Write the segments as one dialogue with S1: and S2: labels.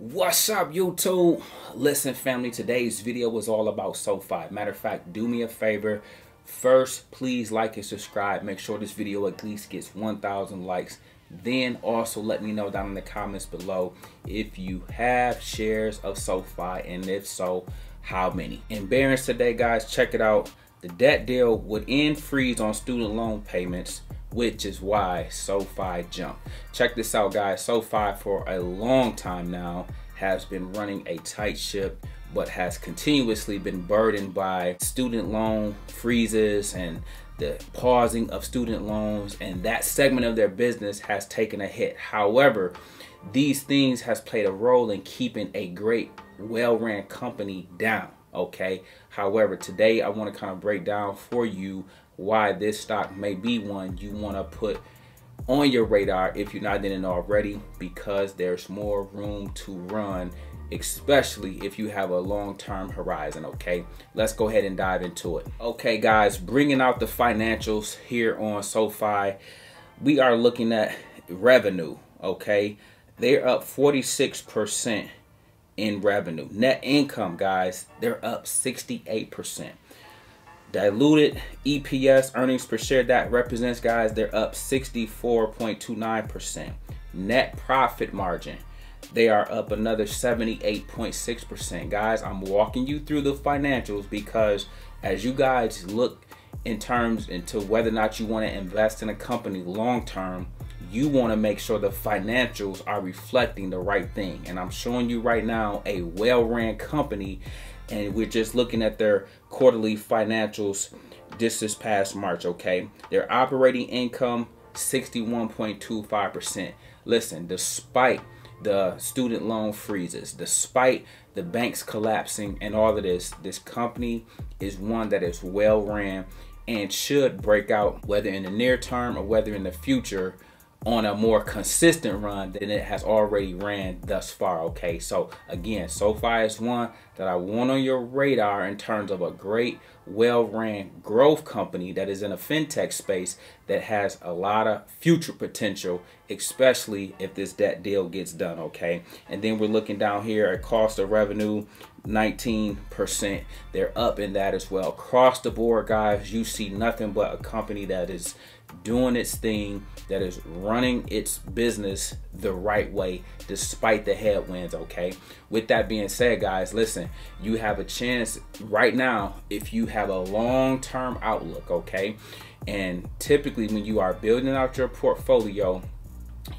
S1: What's up, YouTube? Listen, family, today's video was all about SoFi. Matter of fact, do me a favor. First, please like and subscribe. Make sure this video at least gets 1,000 likes. Then also let me know down in the comments below if you have shares of SoFi and if so, how many. And Barron's today, guys, check it out. The debt deal would end freeze on student loan payments which is why SoFi jumped. Check this out, guys. SoFi for a long time now has been running a tight ship, but has continuously been burdened by student loan freezes and the pausing of student loans, and that segment of their business has taken a hit. However, these things has played a role in keeping a great, well-ran company down okay however today i want to kind of break down for you why this stock may be one you want to put on your radar if you're not in it already because there's more room to run especially if you have a long-term horizon okay? Let's go ahead and dive into it. Okay guys bringing out the financials here on SoFi we are looking at revenue okay? They're up 46 percent in revenue. Net income guys they're up 68 percent Diluted EPS, earnings per share, that represents, guys, they're up 64.29%. Net profit margin, they are up another 78.6%. Guys, I'm walking you through the financials because as you guys look in terms into whether or not you want to invest in a company long term, you want to make sure the financials are reflecting the right thing. And I'm showing you right now a well ran company and we're just looking at their quarterly financials this this past March, okay? Their operating income 61.25%. Listen, despite the student loan freezes, despite the banks collapsing and all of this, this company is one that is well ran and should break out whether in the near term or whether in the future on a more consistent run than it has already ran thus far. Okay, so again, SoFi is one that I want on your radar in terms of a great, well ran growth company that is in a fintech space that has a lot of future potential, especially if this debt deal gets done. Okay, and then we're looking down here at cost of revenue 19%. They're up in that as well. Across the board, guys, you see nothing but a company that is doing its thing, that is running its business the right way despite the headwinds, okay? With that being said, guys, listen, you have a chance right now if you have a long term outlook, okay? And typically, when you are building out your portfolio,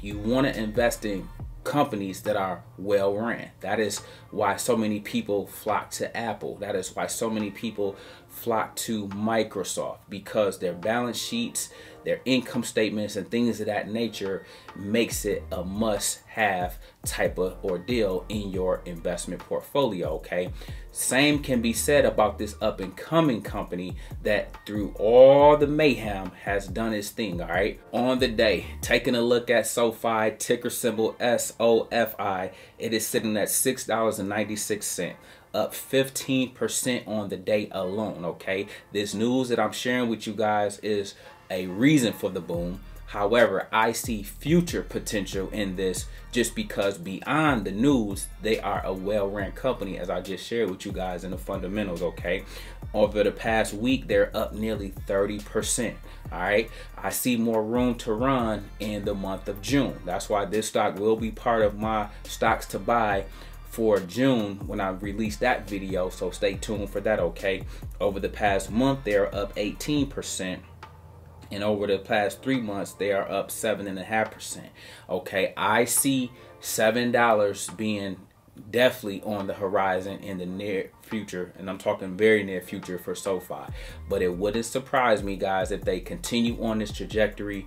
S1: you want to invest in companies that are well ran. That is why so many people flock to Apple. That is why so many people flock to Microsoft because their balance sheets, their income statements, and things of that nature makes it a must have type of ordeal in your investment portfolio. Okay. Same can be said about this up and coming company that through all the mayhem has done its thing. All right. On the day, taking a look at SoFi, ticker symbol SOFI, it is sitting at $6.96 up 15% on the day alone okay this news that i'm sharing with you guys is a reason for the boom. However, I see future potential in this just because beyond the news, they are a well-ran company as I just shared with you guys in the fundamentals, okay? Over the past week, they're up nearly 30%, all right? I see more room to run in the month of June. That's why this stock will be part of my stocks to buy for June when I release that video, so stay tuned for that, okay? Over the past month, they're up 18% and over the past three months they are up seven and a half percent okay i see seven dollars being definitely on the horizon in the near future and i'm talking very near future for sofi but it wouldn't surprise me guys if they continue on this trajectory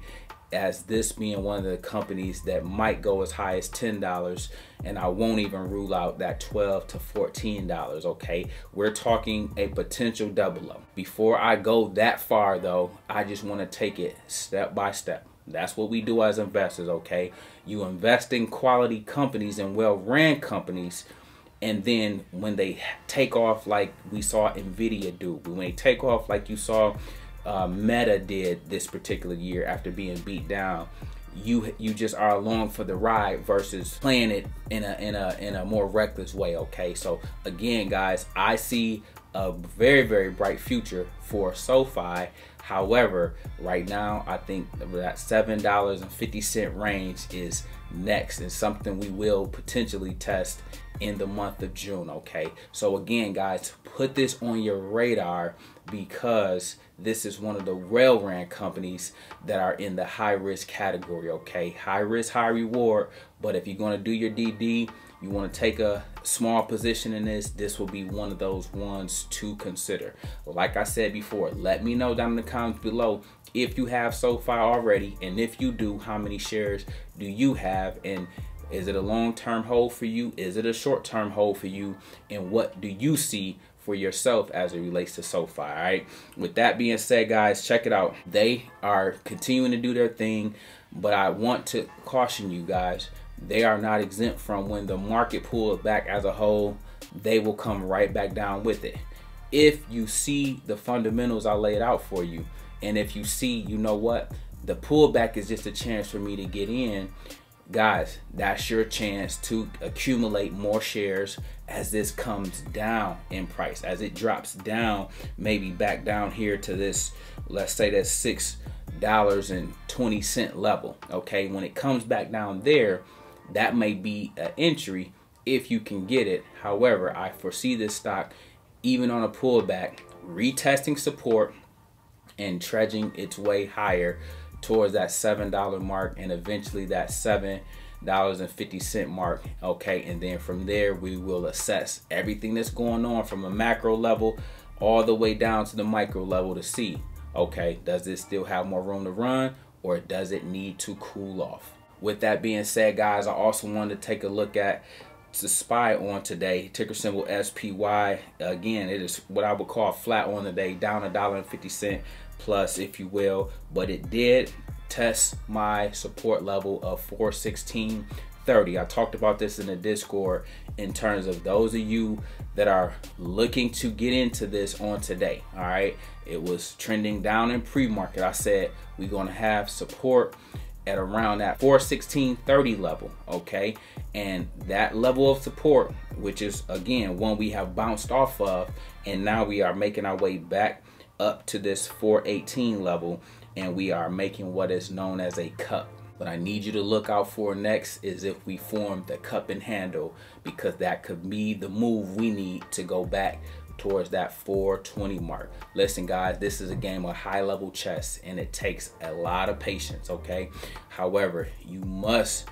S1: as this being one of the companies that might go as high as $10 and I won't even rule out that 12 to $14 okay? We're talking a potential double up before I go that far though I just want to take it step by step. That's what we do as investors okay? You invest in quality companies and well-ran companies and then when they take off like we saw Nvidia do when they take off like you saw uh, Meta did this particular year after being beat down, you you just are along for the ride versus playing it in a in a in a more reckless way okay? So again guys i see a very very bright future for sofi. However right now i think that seven dollars and 50 cent range is next and something we will potentially test in the month of june okay? So again guys put this on your radar because this is one of the rail ran companies that are in the high risk category okay? High risk high reward but if you're going to do your dd you want to take a small position in this this will be one of those ones to consider. Like i said before let me know down in the comments below if you have SoFi already and if you do how many shares do you have and is it a long-term hold for you is it a short-term hold for you and what do you see for yourself as it relates to SoFi. All right. With that being said, guys, check it out. They are continuing to do their thing, but I want to caution you guys. They are not exempt from when the market pulls back as a whole, they will come right back down with it. If you see the fundamentals I laid out for you, and if you see, you know what, the pullback is just a chance for me to get in guys, that's your chance to accumulate more shares as this comes down in price, as it drops down, maybe back down here to this, let's say that's six dollars and 20 cent level. Okay, when it comes back down there, that may be an entry if you can get it. However, I foresee this stock even on a pullback retesting support and trudging its way higher towards that seven dollar mark and eventually that seven dollars and 50 cent mark okay? And then from there we will assess everything that's going on from a macro level all the way down to the micro level to see okay does this still have more room to run or does it need to cool off? With that being said guys i also wanted to take a look at the spy on today ticker symbol spy again it is what i would call flat on the day down a dollar and 50 cent plus if you will. But it did test my support level of 416.30 i talked about this in the discord in terms of those of you that are looking to get into this on today all right? It was trending down in pre-market. I said we're going to have support at around that 416.30 level okay? And that level of support which is again one we have bounced off of and now we are making our way back up to this 418 level and we are making what is known as a cup. What I need you to look out for next is if we form the cup and handle because that could be the move we need to go back towards that 420 mark. Listen guys, this is a game of high level chess and it takes a lot of patience, okay? However, you must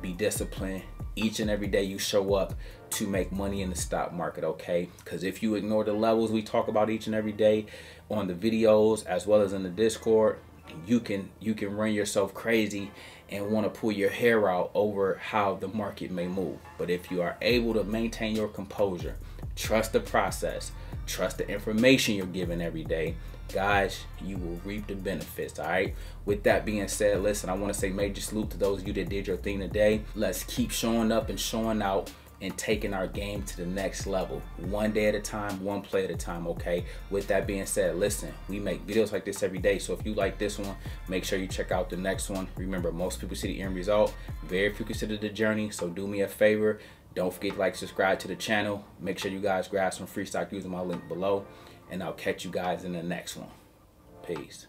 S1: be disciplined each and every day you show up to make money in the stock market, okay? Because if you ignore the levels we talk about each and every day on the videos as well as in the Discord, you can you can run yourself crazy and want to pull your hair out over how the market may move. But if you are able to maintain your composure, trust the process, trust the information you're given every day, guys, you will reap the benefits. All right. With that being said, listen, I want to say major salute to those of you that did your thing today. Let's keep showing up and showing out and taking our game to the next level one day at a time one play at a time okay with that being said listen we make videos like this every day so if you like this one make sure you check out the next one remember most people see the end result very few consider the journey so do me a favor don't forget to like subscribe to the channel make sure you guys grab some free stock using my link below and I'll catch you guys in the next one. Peace.